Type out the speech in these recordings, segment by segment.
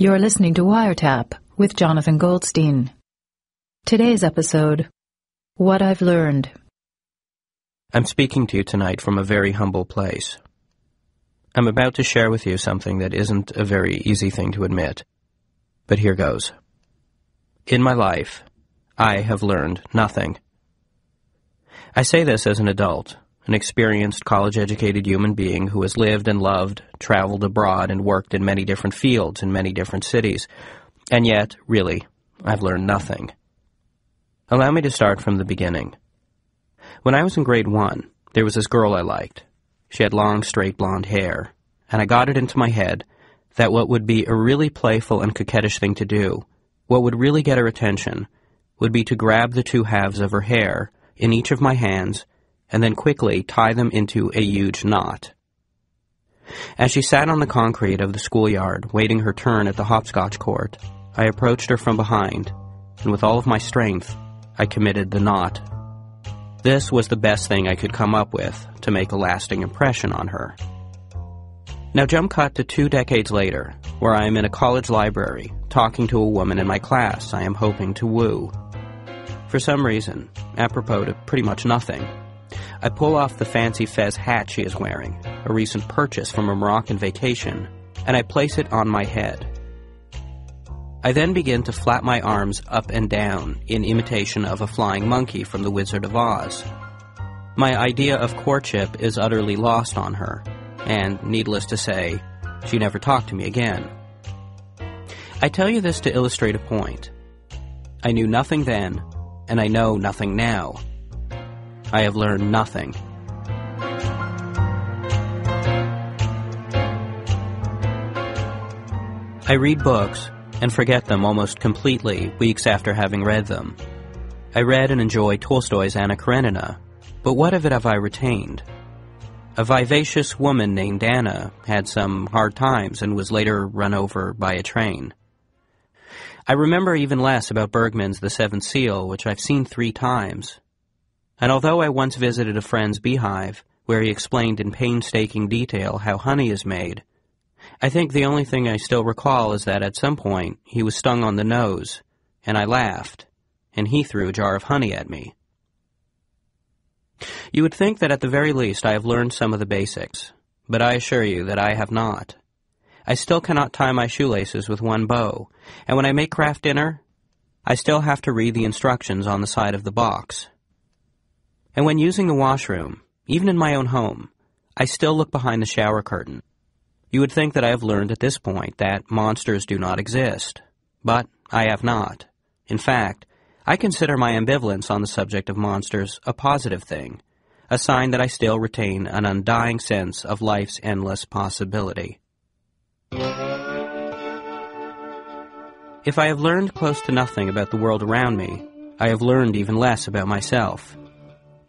You're listening to Wiretap with Jonathan Goldstein. Today's episode What I've Learned. I'm speaking to you tonight from a very humble place. I'm about to share with you something that isn't a very easy thing to admit. But here goes. In my life, I have learned nothing. I say this as an adult, an experienced college-educated human being who has lived and loved, traveled abroad, and worked in many different fields in many different cities. And yet, really, I've learned nothing. Allow me to start from the beginning. When I was in grade one, there was this girl I liked. She had long, straight blonde hair, and I got it into my head that what would be a really playful and coquettish thing to do, what would really get her attention, would be to grab the two halves of her hair in each of my hands and then quickly tie them into a huge knot. As she sat on the concrete of the schoolyard, waiting her turn at the hopscotch court, I approached her from behind, and with all of my strength, I committed the knot. This was the best thing I could come up with to make a lasting impression on her. Now jump cut to two decades later, where I am in a college library, talking to a woman in my class I am hoping to woo. For some reason, apropos to pretty much nothing, I pull off the fancy fez hat she is wearing, a recent purchase from a Moroccan vacation, and I place it on my head. I then begin to flap my arms up and down in imitation of a flying monkey from The Wizard of Oz. My idea of courtship is utterly lost on her, and, needless to say, she never talked to me again. I tell you this to illustrate a point. I knew nothing then, and I know nothing now. I have learned nothing. I read books and forget them almost completely weeks after having read them. I read and enjoy Tolstoy's Anna Karenina, but what of it have I retained? A vivacious woman named Anna had some hard times and was later run over by a train. I remember even less about Bergman's The Seventh Seal, which I've seen three times, and although I once visited a friend's beehive, where he explained in painstaking detail how honey is made, I think the only thing I still recall is that at some point he was stung on the nose, and I laughed, and he threw a jar of honey at me. You would think that at the very least I have learned some of the basics, but I assure you that I have not. I still cannot tie my shoelaces with one bow, and when I make Kraft Dinner, I still have to read the instructions on the side of the box. And when using the washroom, even in my own home, I still look behind the shower curtain. You would think that I have learned at this point that monsters do not exist. But I have not. In fact, I consider my ambivalence on the subject of monsters a positive thing, a sign that I still retain an undying sense of life's endless possibility. If I have learned close to nothing about the world around me, I have learned even less about myself.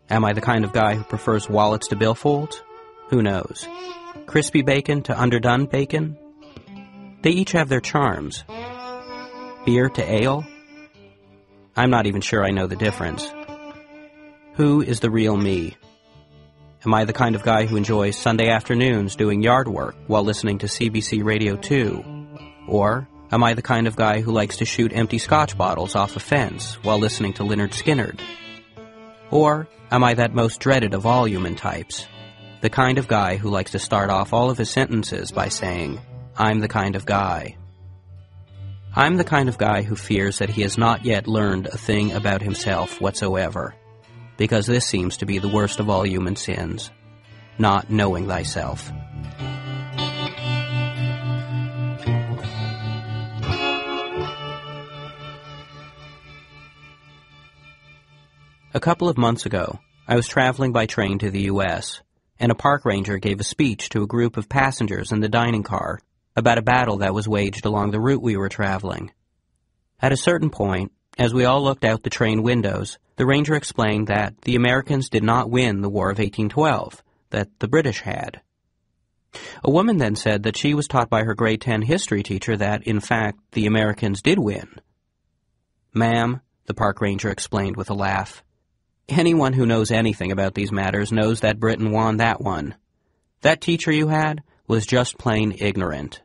Am I the kind of guy who prefers wallets to billfolds? Who knows? Crispy bacon to underdone bacon? They each have their charms. Beer to ale? I'm not even sure I know the difference. Who is the real me? Am I the kind of guy who enjoys Sunday afternoons doing yard work while listening to CBC Radio 2? Or am I the kind of guy who likes to shoot empty scotch bottles off a fence while listening to Lynyrd Skynyrd? Or am I that most dreaded of all human types? The kind of guy who likes to start off all of his sentences by saying, I'm the kind of guy. I'm the kind of guy who fears that he has not yet learned a thing about himself whatsoever, because this seems to be the worst of all human sins, not knowing thyself. A couple of months ago, I was traveling by train to the U.S., and a park ranger gave a speech to a group of passengers in the dining car about a battle that was waged along the route we were traveling. At a certain point, as we all looked out the train windows, the ranger explained that the Americans did not win the War of 1812, that the British had. A woman then said that she was taught by her grade 10 history teacher that, in fact, the Americans did win. Ma'am, the park ranger explained with a laugh, Anyone who knows anything about these matters knows that Britain won that one. That teacher you had was just plain ignorant.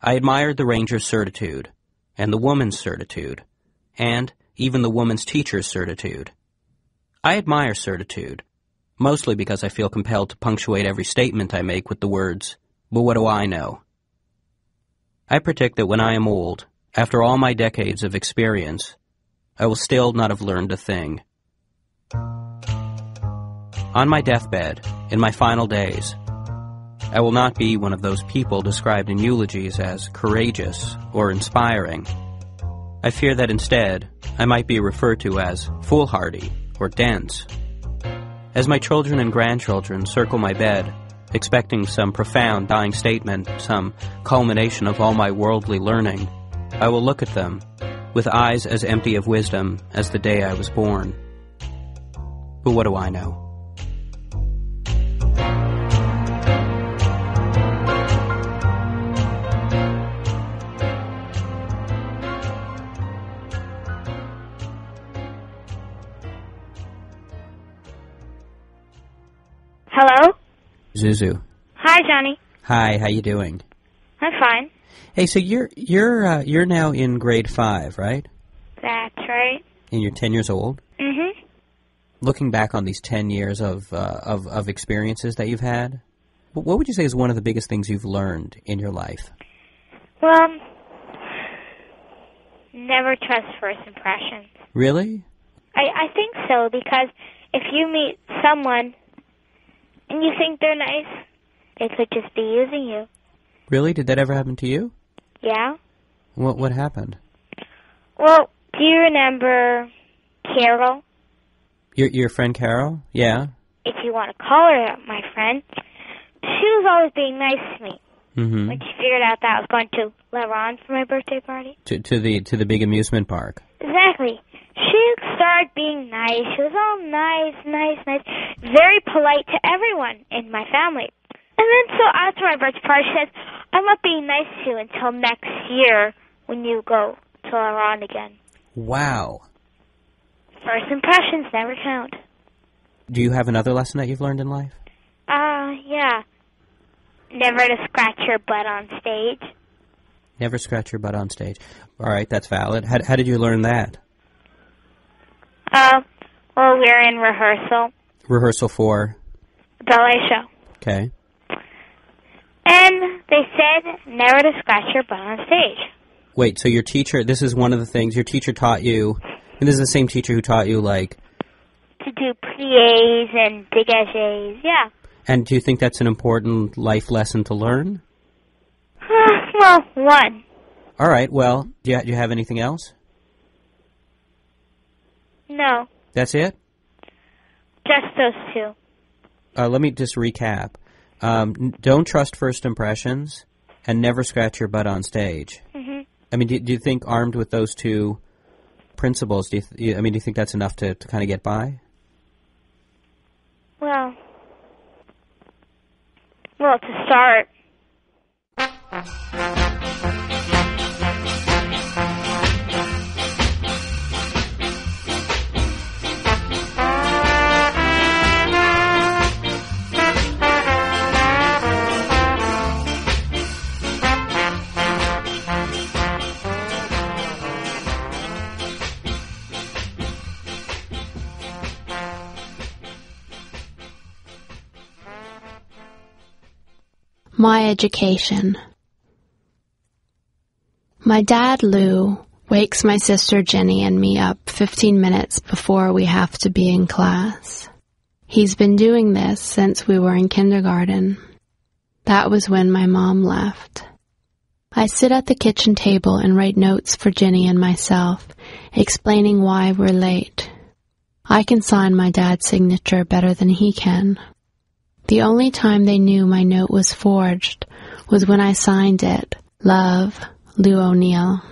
I admired the ranger's certitude, and the woman's certitude, and even the woman's teacher's certitude. I admire certitude, mostly because I feel compelled to punctuate every statement I make with the words, but what do I know? I predict that when I am old, after all my decades of experience, I will still not have learned a thing. On my deathbed, in my final days, I will not be one of those people described in eulogies as courageous or inspiring. I fear that instead, I might be referred to as foolhardy or dense. As my children and grandchildren circle my bed, expecting some profound dying statement, some culmination of all my worldly learning, I will look at them with eyes as empty of wisdom as the day I was born. But what do I know? Hello? Zuzu. Hi, Johnny. Hi, how you doing? I'm fine. Hey, so you're you're uh, you're now in grade five, right? That's right. And you're ten years old. Mm-hmm. Looking back on these ten years of uh, of of experiences that you've had, what would you say is one of the biggest things you've learned in your life? Well, never trust first impressions. Really? I, I think so because if you meet someone and you think they're nice, they could just be using you. Really? Did that ever happen to you? Yeah? What what happened? Well, do you remember Carol? Your your friend Carol? Yeah. If you want to call her my friend, she was always being nice to me. Mm-hmm. When she figured out that I was going to Ronde for my birthday party. To to the to the big amusement park. Exactly. She started being nice. She was all nice, nice, nice, very polite to everyone in my family. And then so after my birthday party, she says, I'm not being nice to you until next year when you go to Iran again. Wow. First impressions never count. Do you have another lesson that you've learned in life? Uh, yeah. Never to scratch your butt on stage. Never scratch your butt on stage. All right, that's valid. How how did you learn that? Uh, well, we were in rehearsal, Rehearsal for. ballet show. Okay. And they said never to scratch your butt on stage. Wait, so your teacher, this is one of the things your teacher taught you, and this is the same teacher who taught you, like, To do pliés and dégagés, yeah. and do you think that's an important life lesson to learn? well, one. All right, well, do you, do you have anything else? No, That's it? just those two. Uh, let me just recap. Um, don't trust first impressions, and never scratch your butt on stage. hmm I mean, do, do you think armed with those two principles, do you, th- you I mean, do you think that's enough to, to kind of get by? Well, well, to start. My education. My dad, Lou, wakes my sister Jenny and me up 15 minutes before we have to be in class. He's been doing this since we were in kindergarten. That was when my mom left. I sit at the kitchen table and write notes for Jenny and myself, explaining why we're late. I can sign my dad's signature better than he can. The only time they knew my note was forged was when I signed it. Love, Lou O'Neill.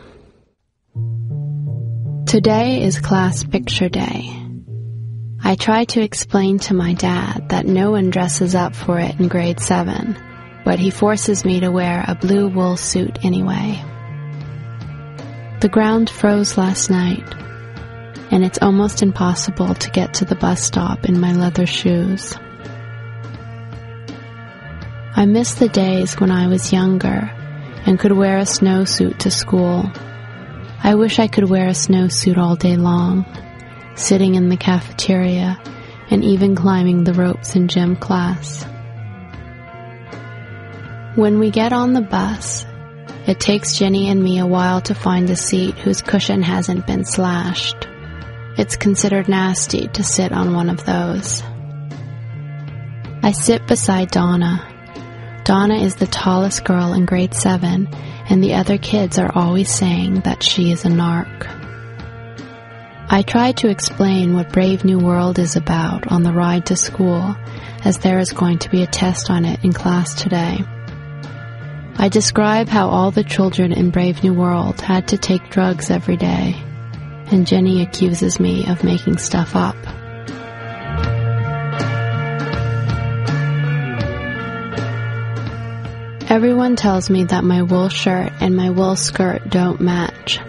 Today is class picture day. I try to explain to my dad that no one dresses up for it in grade 7, but he forces me to wear a blue wool suit anyway. The ground froze last night, and it's almost impossible to get to the bus stop in my leather shoes. I miss the days when I was younger and could wear a snowsuit to school. I wish I could wear a snowsuit all day long, sitting in the cafeteria and even climbing the ropes in gym class. When we get on the bus, it takes Jenny and me a while to find a seat whose cushion hasn't been slashed. It's considered nasty to sit on one of those. I sit beside Donna. Donna is the tallest girl in grade 7, and the other kids are always saying that she is a narc. I try to explain what Brave New World is about on the ride to school, as there is going to be a test on it in class today. I describe how all the children in Brave New World had to take drugs every day, and Jenny accuses me of making stuff up. Everyone tells me that my wool shirt and my wool skirt don't match.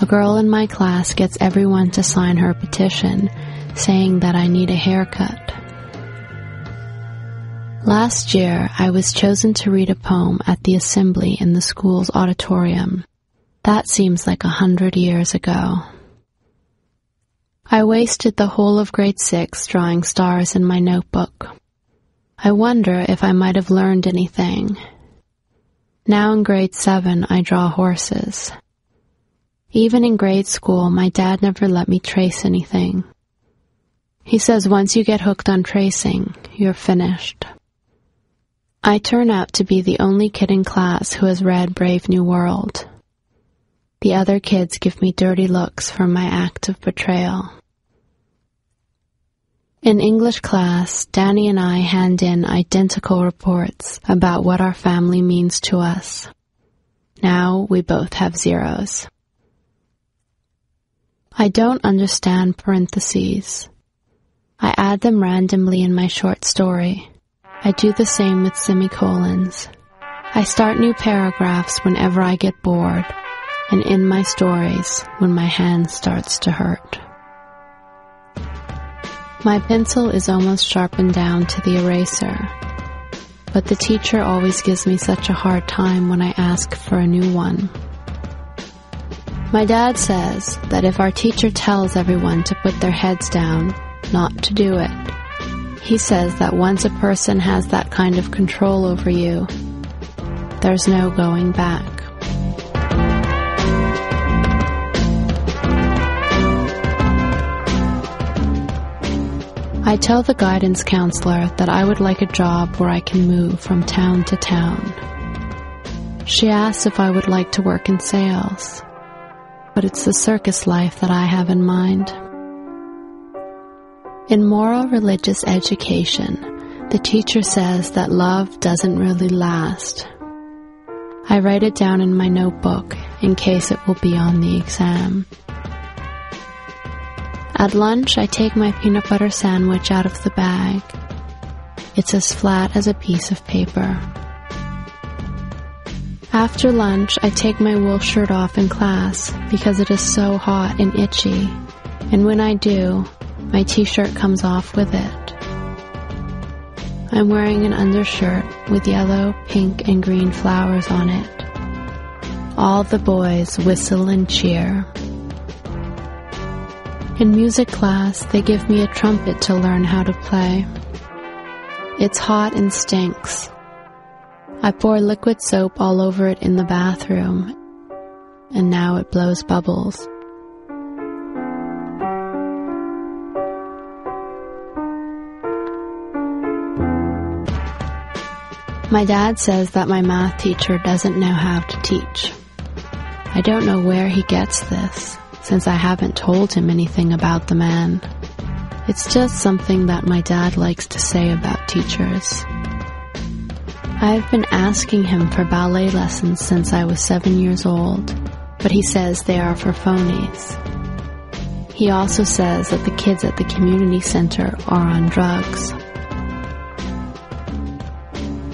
A girl in my class gets everyone to sign her petition saying that I need a haircut. Last year, I was chosen to read a poem at the assembly in the school's auditorium. That seems like a hundred years ago. I wasted the whole of grade six drawing stars in my notebook. I wonder if I might have learned anything. Now in grade seven, I draw horses. Even in grade school, my dad never let me trace anything. He says once you get hooked on tracing, you're finished. I turn out to be the only kid in class who has read Brave New World. The other kids give me dirty looks for my act of betrayal. In English class, Danny and I hand in identical reports about what our family means to us. Now we both have zeros. I don't understand parentheses. I add them randomly in my short story. I do the same with semicolons. I start new paragraphs whenever I get bored, and in my stories when my hand starts to hurt. My pencil is almost sharpened down to the eraser, but the teacher always gives me such a hard time when I ask for a new one. My dad says that if our teacher tells everyone to put their heads down, not to do it. He says that once a person has that kind of control over you, there's no going back. I tell the guidance counselor that I would like a job where I can move from town to town. She asks if I would like to work in sales, but it's the circus life that I have in mind. In moral religious education, the teacher says that love doesn't really last. I write it down in my notebook in case it will be on the exam. At lunch, I take my peanut butter sandwich out of the bag. It's as flat as a piece of paper. After lunch, I take my wool shirt off in class because it is so hot and itchy, and when I do, my t-shirt comes off with it. I'm wearing an undershirt with yellow, pink, and green flowers on it. All the boys whistle and cheer. In music class, they give me a trumpet to learn how to play. It's hot and stinks. I pour liquid soap all over it in the bathroom, and now it blows bubbles. My dad says that my math teacher doesn't know how to teach. I don't know where he gets this since I haven't told him anything about the man. It's just something that my dad likes to say about teachers. I've been asking him for ballet lessons since I was seven years old, but he says they are for phonies. He also says that the kids at the community center are on drugs.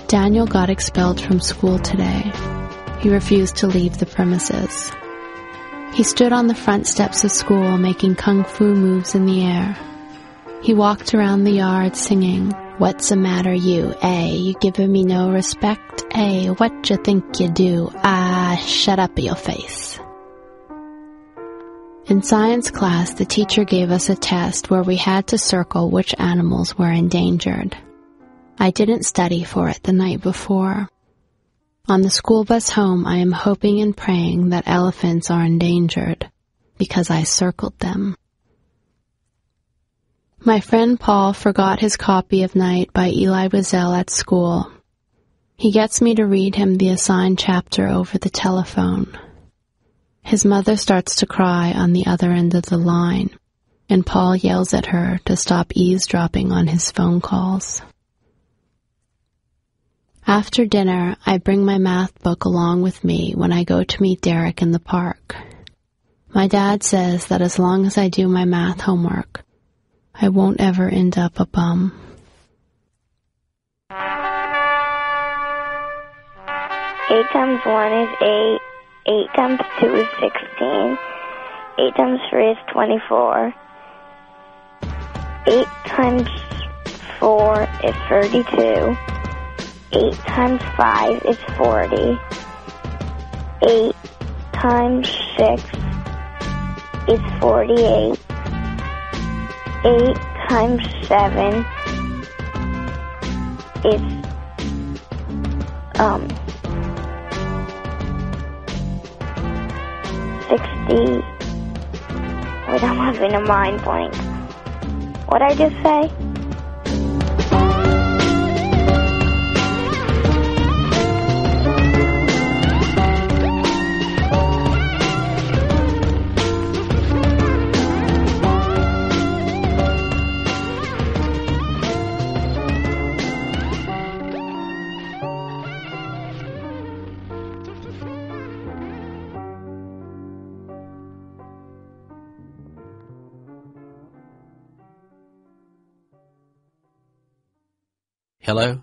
Daniel got expelled from school today. He refused to leave the premises. He stood on the front steps of school making kung fu moves in the air. He walked around the yard singing, What's the matter, you? A, you giving me no respect? A, what you think you do? Ah, shut up your face. In science class, the teacher gave us a test where we had to circle which animals were endangered. I didn't study for it the night before. On the school bus home, I am hoping and praying that elephants are endangered because I circled them. My friend Paul forgot his copy of Night by Elie Wiesel at school. He gets me to read him the assigned chapter over the telephone. His mother starts to cry on the other end of the line, and Paul yells at her to stop eavesdropping on his phone calls. After dinner, I bring my math book along with me when I go to meet Derek in the park. My dad says that as long as I do my math homework, I won't ever end up a bum. Eight times one is eight. Eight times two is sixteen. Eight times three is twenty-four. Eight times four is thirty-two. Eight times five is forty. Eight times six is forty-eight. Eight times seven is um sixty. Wait, I'm having a mind blank. What I just say? Hello?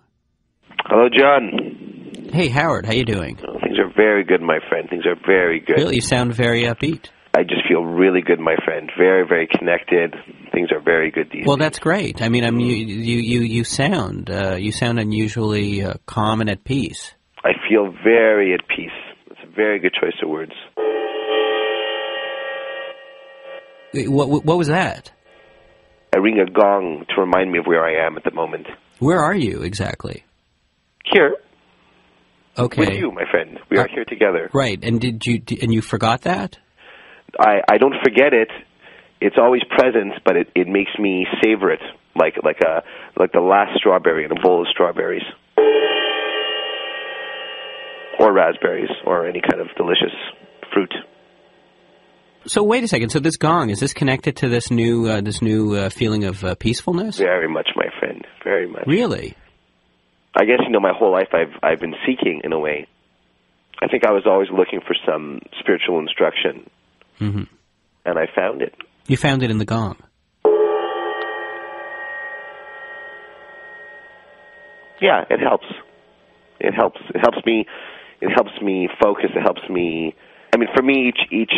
Hello, John. Hey, Howard, how you doing? Oh, Things are very good, my friend. Things are very good. Really, you sound very upbeat. I just feel really good, my friend. Very, very connected. Things are very good these Well, days. that's great. I mean, I'm you you you, you sound uh, you sound unusually uh, calm and at peace. I feel very at peace. It's a very good choice of words. What what, what was that? I ring a gong to remind me of where I am at the moment. Where are you exactly? Here, Okay. with you, my friend. We are Uh, here together. Right. And did you and you forgot that? I, I don't forget it. It's always present, but it, it makes me savor it like like a like the last strawberry in a bowl of strawberries, or raspberries, or any kind of delicious fruit. So wait a second. So this gong is this connected to this new uh, this new uh, feeling of uh, peacefulness? Very much, my friend. Very much. Really? I guess you know my whole life I've I've been seeking in a way. I think I was always looking for some spiritual instruction, hmm and I found it. You found it in the gong. Yeah, it helps. It helps. It helps me. It helps me focus. It helps me. I mean, for me, each each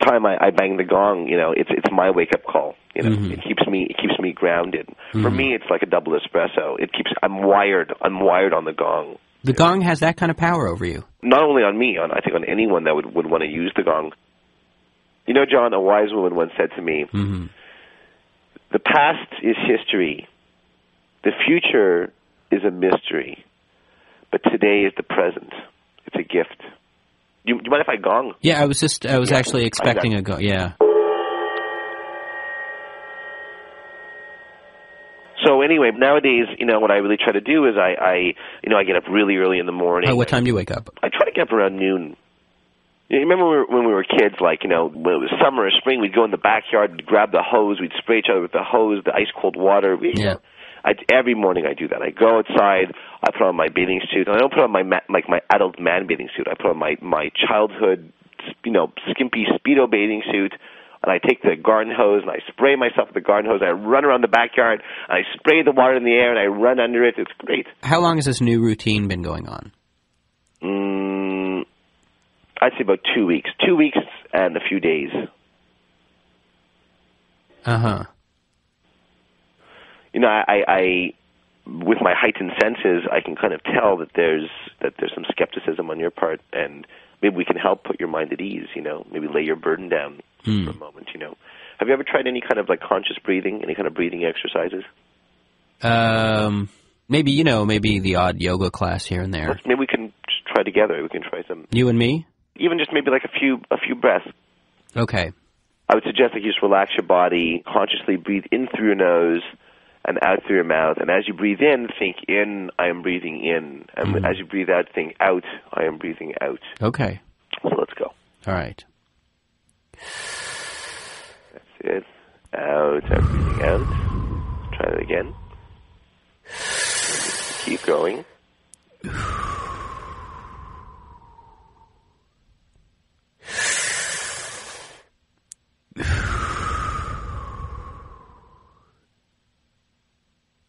time I, I bang the gong, you know, it's it's my wake up call. You know, Mhm. it keeps me it keeps me grounded. For Mhm. me, it's like a double espresso. It keeps I'm wired. I'm wired on the gong. The gong has that kind of power over you. Not only on me, on I think on anyone that would would want to use the gong. You know, John, a wise woman once said to me, hmm "The past is history. The future is a mystery, but today is the present. It's a gift." Do you, do you mind if I gong? Yeah, I was just I was Yeah, actually expecting a gong. Yeah. So anyway, nowadays, you know, what I really try to do is I, I you know, I get up really early in the morning. Oh, what time do you wake up? I try to get up around noon. You remember when we, were, when we were kids, like, you know, when it was summer or spring, we'd go in the backyard, grab the hose, we'd spray each other with the hose, the ice cold water. We, Yeah. I, every morning I do that. I go outside, I put on my bathing suit, I don't put on my ma- like my adult man bathing suit. I put on my my childhood, you know, skimpy speedo bathing suit, and I take the garden hose and I spray myself with the garden hose. I run around the backyard, and I spray the water in the air, and I run under it. It's great. How long has this new routine been going on? Mm, I'd say about two weeks. Two weeks and a few days. Uh huh. You know, I, I with my heightened senses, I can kind of tell that there's that there's some skepticism on your part, and maybe we can help put your mind at ease. You know, maybe lay your burden down Hmm. for a moment. You know, have you ever tried any kind of like conscious breathing, any kind of breathing exercises? Um, maybe you know, maybe the odd yoga class here and there. Let's, maybe we can just try together. We can try some, You and me. even just maybe like a few a few breaths. Okay. I would suggest that you just relax your body, consciously breathe in through your nose and out through your mouth. And as you breathe in, think in, I am breathing in. And Mhm. as you breathe out, think out, I am breathing out. Okay. So let's go. All right. That's it. Out, I'm breathing out. Try that again. Keep going.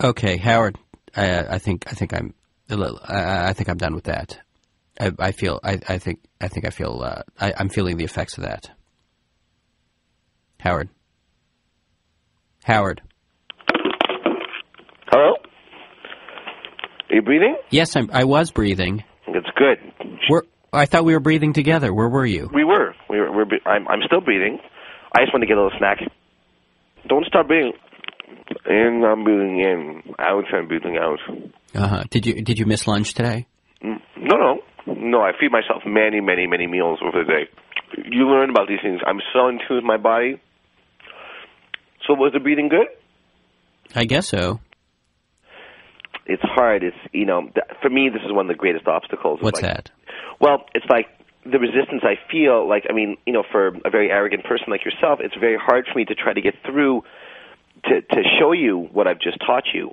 Okay, Howard. I, I think I think I'm a little, I, I think I'm done with that. I, I feel I, I think I think I feel uh, I, I'm feeling the effects of that. Howard. Howard. Hello? Are you breathing? Yes, I'm, I was breathing. It's good. Where, I thought we were breathing together. Where were you? We were. We were. We're, I'm, I'm still breathing. I just want to get a little snack. Don't stop breathing. In, I'm breathing in. Out, I'm breathing out. Uh huh. Did you did you miss lunch today? Mm, No, no. No, I feed myself many, many, many meals over the day. You learn about these things. I'm so in tune with my body. So was the breathing good? I guess so. It's hard. It's, you know, th- for me, this is one of the greatest obstacles. It's What's like- that? Well, it's like the resistance I feel. Like, I mean, you know, for a very arrogant person like yourself, it's very hard for me to try to get through to to show you what I've just taught you.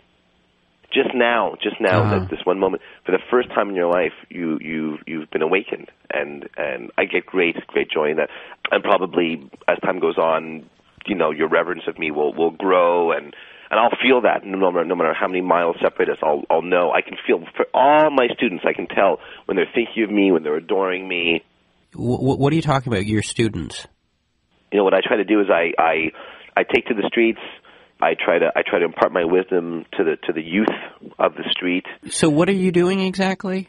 Just now, just now, Uh-huh. this one moment, for the first time in your life, you you you've been awakened, and and I get great great joy in that. And probably as time goes on, you know, your reverence of me will will grow, and and I'll feel that no matter no matter how many miles separate us, I'll I'll know. I can feel for all my students, I can tell when they're thinking of me, when they're adoring me. W- what are you talking about? Your students? You know, what I try to do is I I I take to the streets. I try to I try to impart my wisdom to the to the youth of the street. So what are you doing exactly?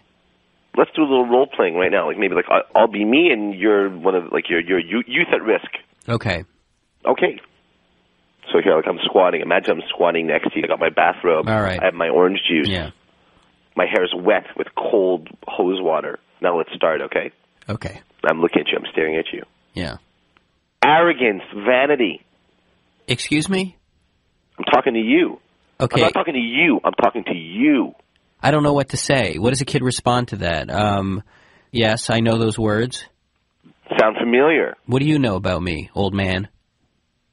Let's do a little role playing right now. Like maybe like I'll be me and you're one of like you're you're youth at risk. Okay. Okay. So here, like I'm squatting. Imagine I'm squatting next to you. I got my bathrobe. All right. I have my orange juice. Yeah. My hair is wet with cold hose water. Now let's start. Okay. Okay. I'm looking at you. I'm staring at you. Yeah. Arrogance, vanity. Excuse me? I'm talking to you. Okay. I'm not talking to you. I'm talking to you. I don't know what to say. What does a kid respond to that? Um, yes, I know those words. Sound familiar? What do you know about me, old man?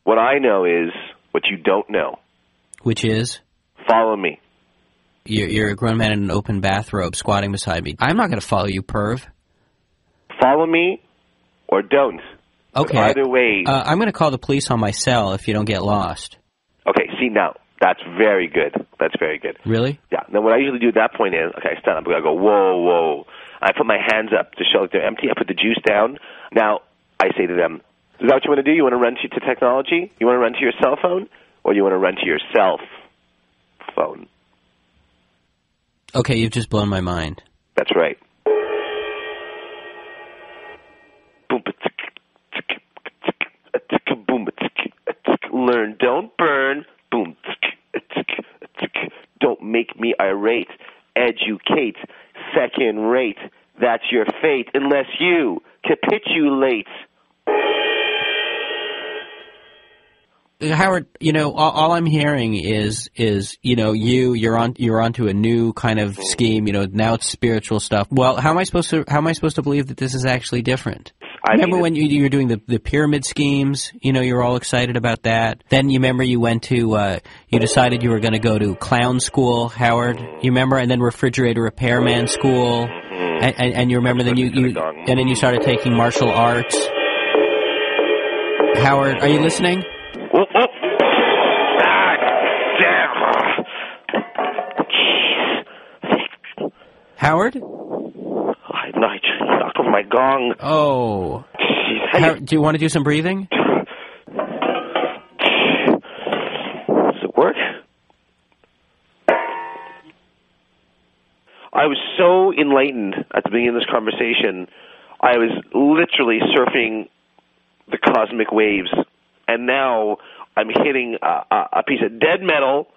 What I know is what you don't know. Which is Follow me. you're, you're a grown man in an open bathrobe squatting beside me. I'm not going to follow you, perv. Follow me or don't. But Okay. either way. Uh, I'm going to call the police on my cell if you don't get lost. See now. That's very good. That's very good. Really? Yeah. Now, what I usually do at that point is, okay, I stand up. I go, whoa, whoa. I put my hands up to show that they're empty. I put the juice down. Now, I say to them, is that what you want to do? You want to run to, to technology? You want to run to your cell phone? Or you want to run to your self phone? Okay, you've just blown my mind. That's right. Learn, don't burn. Boom, don't make me irate. Educate, second rate. That's your fate, unless you capitulate. Howard, you know, all, all I'm hearing is is you know you you're on you're onto a new kind of scheme. You know, now it's spiritual stuff. Well, how am I supposed to how am I supposed to believe that this is actually different? I remember mean, when you, you were doing the, the pyramid schemes? You know, you were all excited about that. Then you remember you went to, uh, you decided you were going to go to clown school, Howard. You remember, and then refrigerator repairman school, and, and, and you remember then you, you and then you started taking martial arts. Howard, are you listening? Whoop, whoop. Damn. Jeez. Howard? my gong. Oh. How, do you want to do some breathing? Does it work? I was so enlightened at the beginning of this conversation. I was literally surfing the cosmic waves, and now I'm hitting a, a, a piece of dead metal.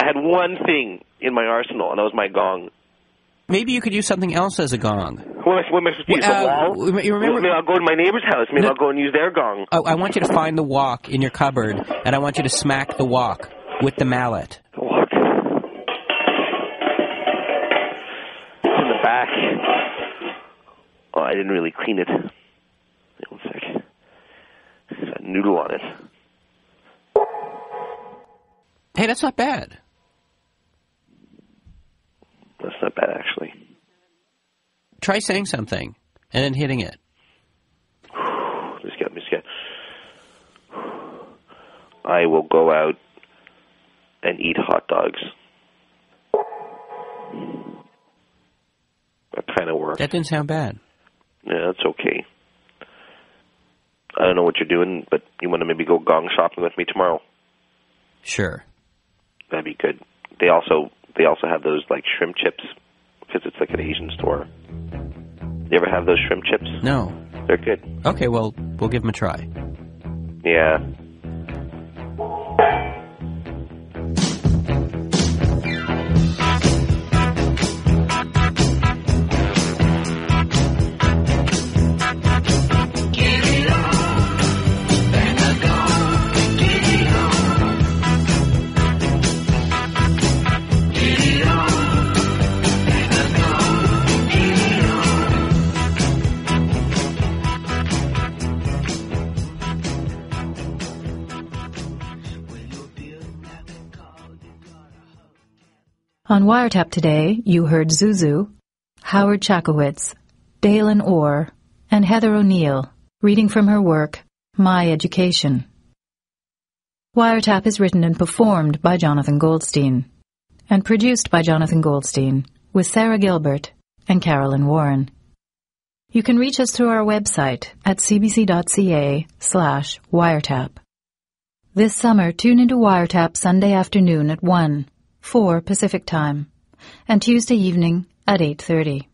I had one thing in my arsenal, and that was my gong. Maybe you could use something else as a gong. What am I, what am I supposed to use? Uh, a wall? you remember- Maybe I'll go to my neighbor's house. Maybe No. I'll go and use their gong. Oh, I want you to find the wok in your cupboard, and I want you to smack the wok with the mallet. Wok. It's in the back. Oh, I didn't really clean it. One sec. There's a noodle on it. Hey, that's not bad. That's not bad, actually. Try saying something and then hitting it. Get, just get. I will go out and eat hot dogs. That kind of worked. That didn't sound bad. Yeah, that's okay. I don't know what you're doing, but you want to maybe go gong shopping with me tomorrow? Sure. That'd be good. They also they also have those like shrimp chips because it's like an Asian store. You ever have those shrimp chips? No. They're good. Okay, well, we'll give them a try. Yeah. On Wiretap today, you heard Zuzu, Howard Chackowicz, Dalen Orr, and Heather O'Neill reading from her work, My Education. Wiretap is written and performed by Jonathan Goldstein and produced by Jonathan Goldstein with Sarah Gilbert and Carolyn Warren. You can reach us through our website at cbc.ca slash wiretap. This summer, tune into Wiretap Sunday afternoon at 1, 4 Pacific Time, and Tuesday evening at 8.30.